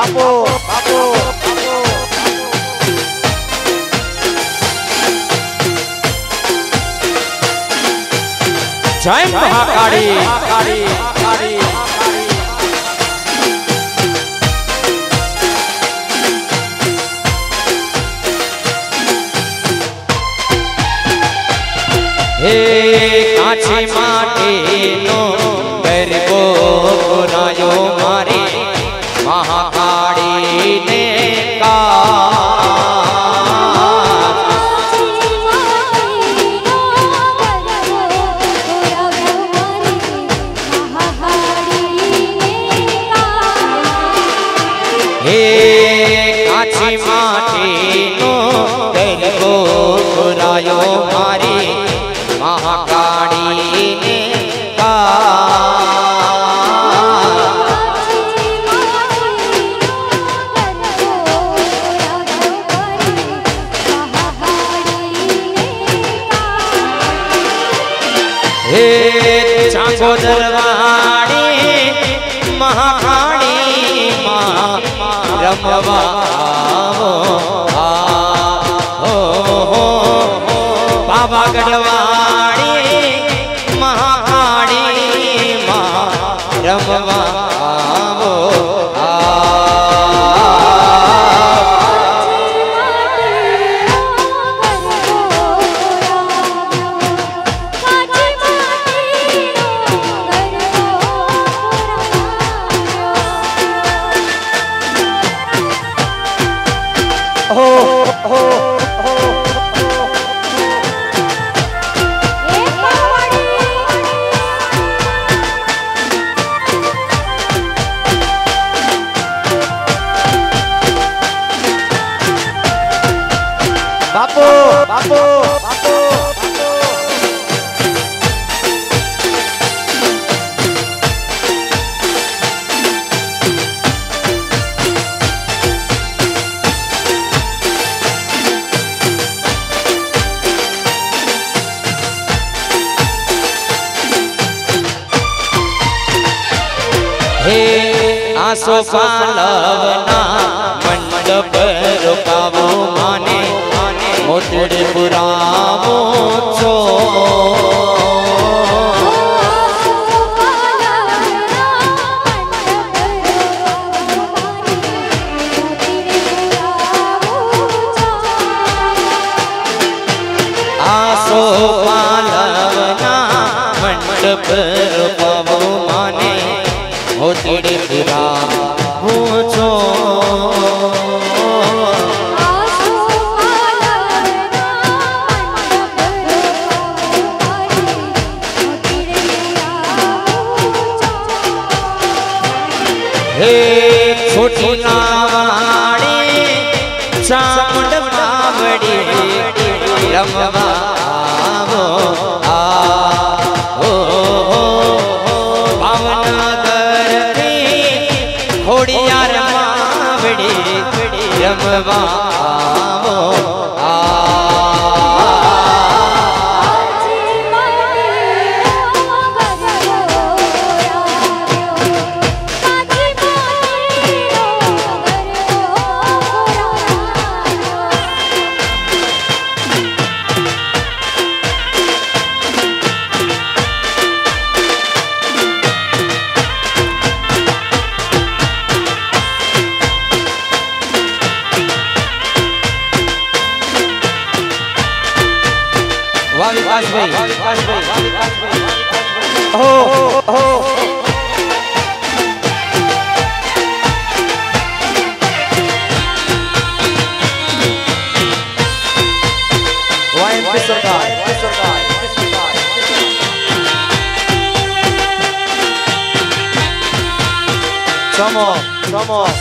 બાપુ બાપુ બાપુ જય મહાકાળી કાળી કાળી હે કાચી માટીનો ગરબો પુરાયો ke 好 બાપુ બાપુ બાપુ. હે પાલવના મંડપ திருபுரா ચામુંડ માવડી રમવા આવો આ હો ભાવનગરની ખોડિયાર માવડી રમવા も。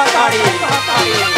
हतारी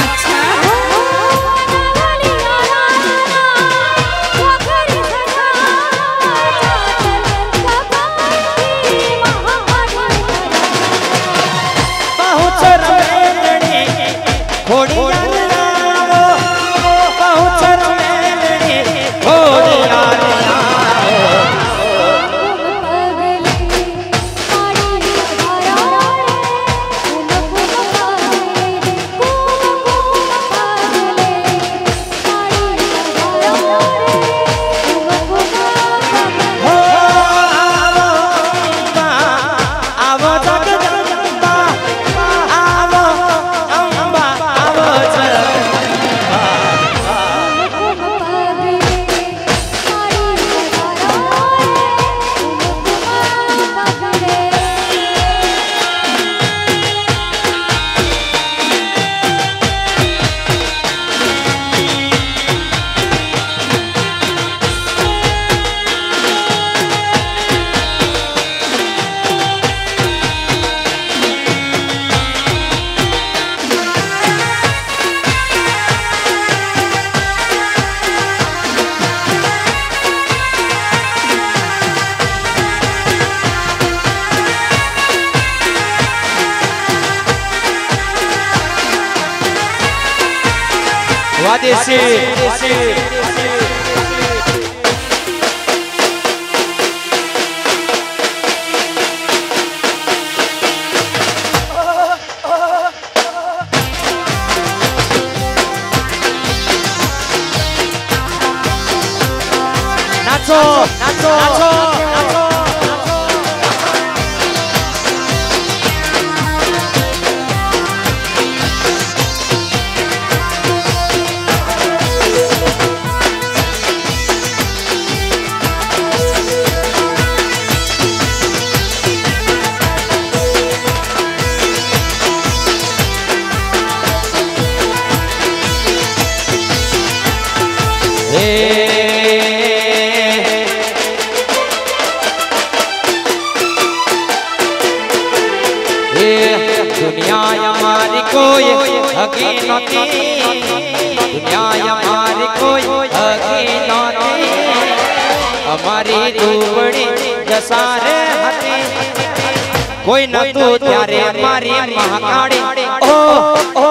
I Adesi. Adesi. મારી ધૂપડી જસારે હતી. કોઈ નતું ત્યારે મારી મહાકાળી. ઓ ઓ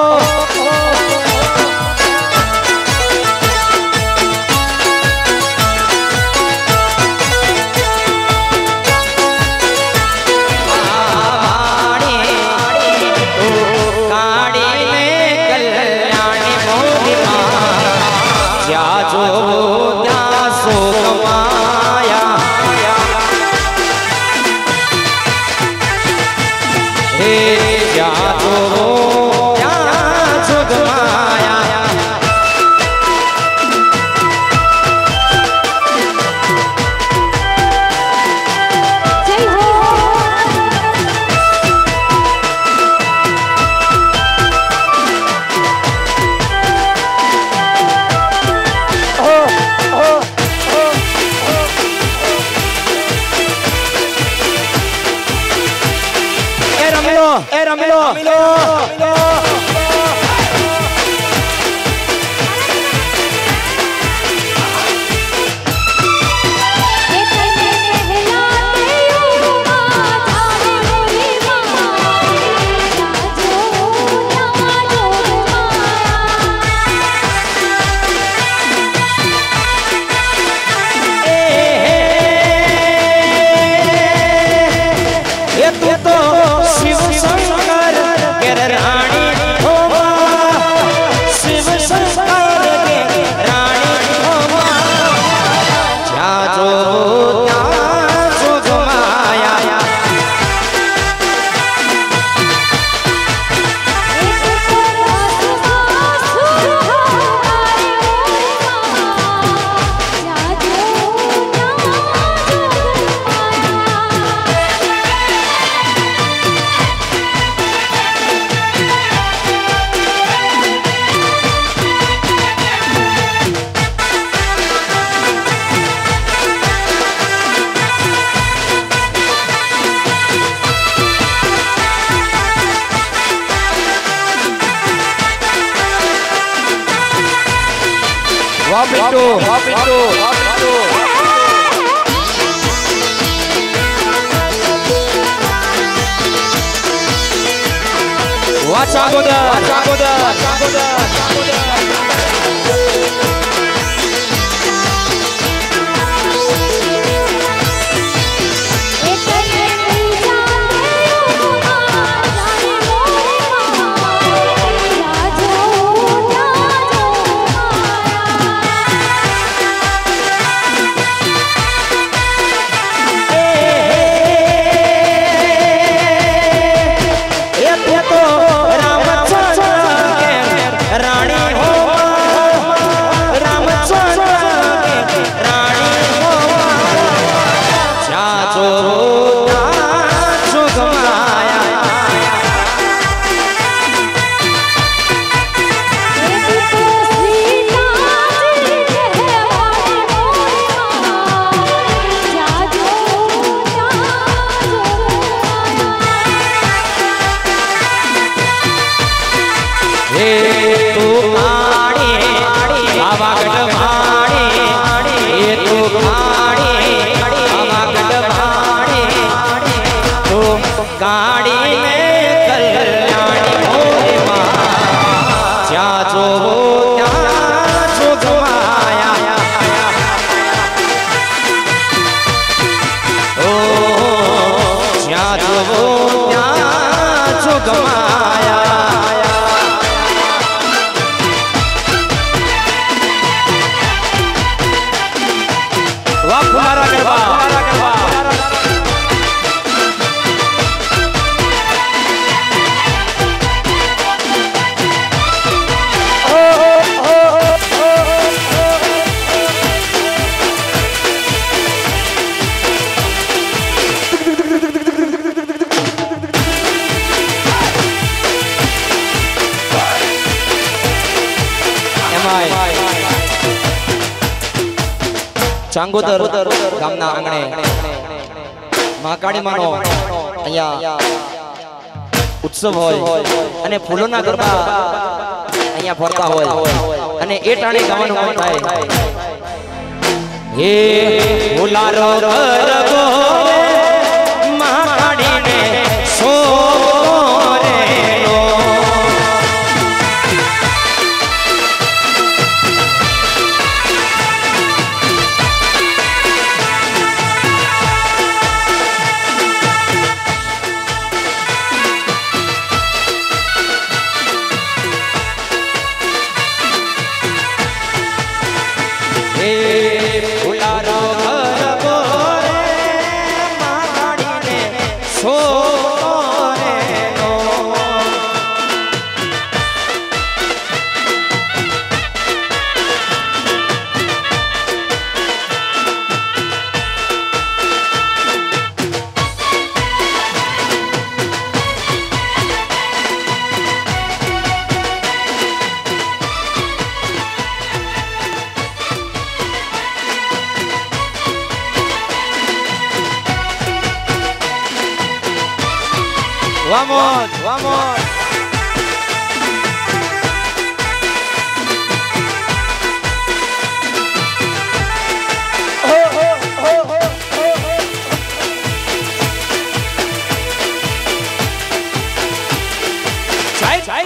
짜고다. 짜고다. 짜고다. ચાંગોદર ગામના આંગણે મહાકાળી માનો અહીંયા ઉત્સવ હોય અને ફૂલોના ગરબા અહીંયા ફરતા હોય. અને એ ટાણે ગાવાનું મન થાય. હે ફૂલારો ગરબો મહાકાળીને સોરેલો Vamos, vamos.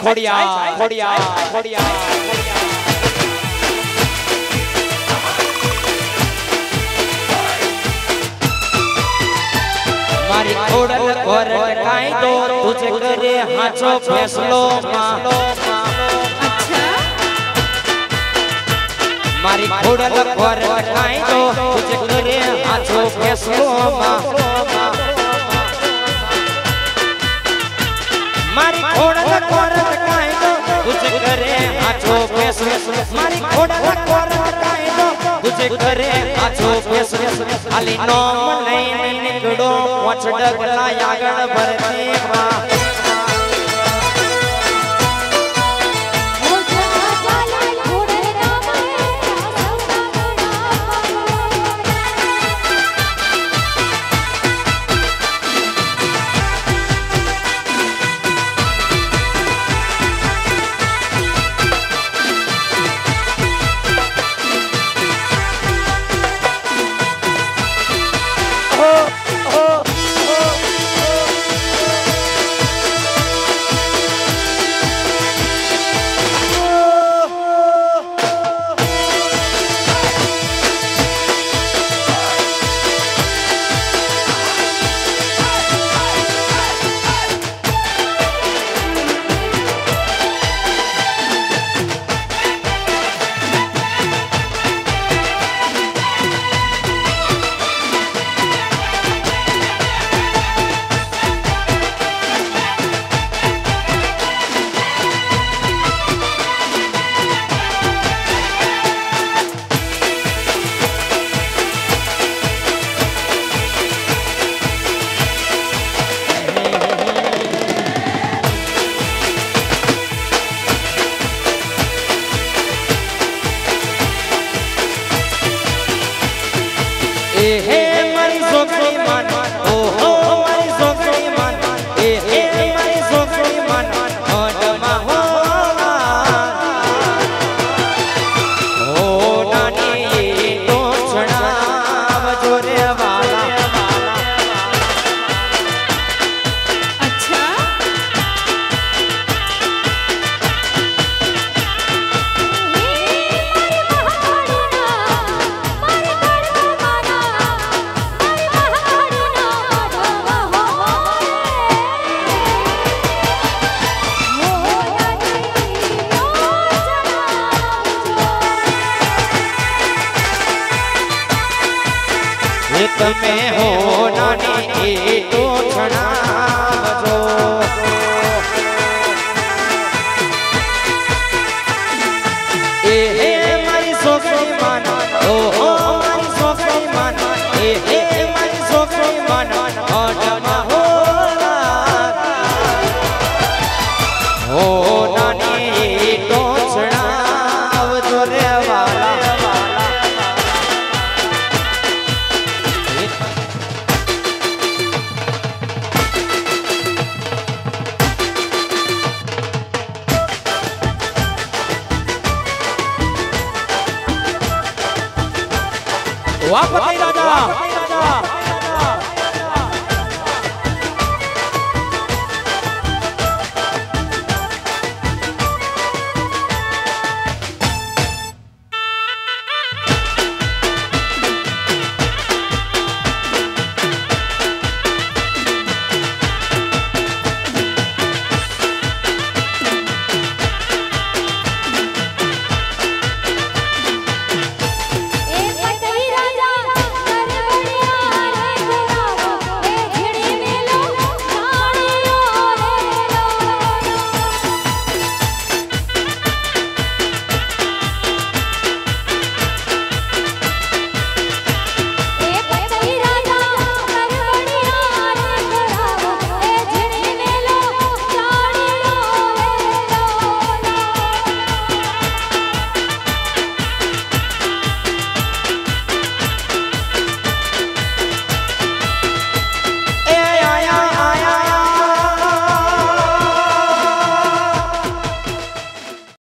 ખોડિયા ખોડિયા ખોડિયા મારી ખોડલ કોર કાયદો તુજે કરે હાચો ફેસલો મારી ખોડલ કોર કાયદો તુજે કરે હાચો ફેસલો મારી ખોડલ કોર તુજે કરે આછો ફેસલો મારી ખોડલ કોર કાયદો. કુછ કરે આછો ફેસલો ખાલી નો મને નીકળો. પોચ ડગલા આગળ ભરતી માં તમે હો वापस नहीं राजा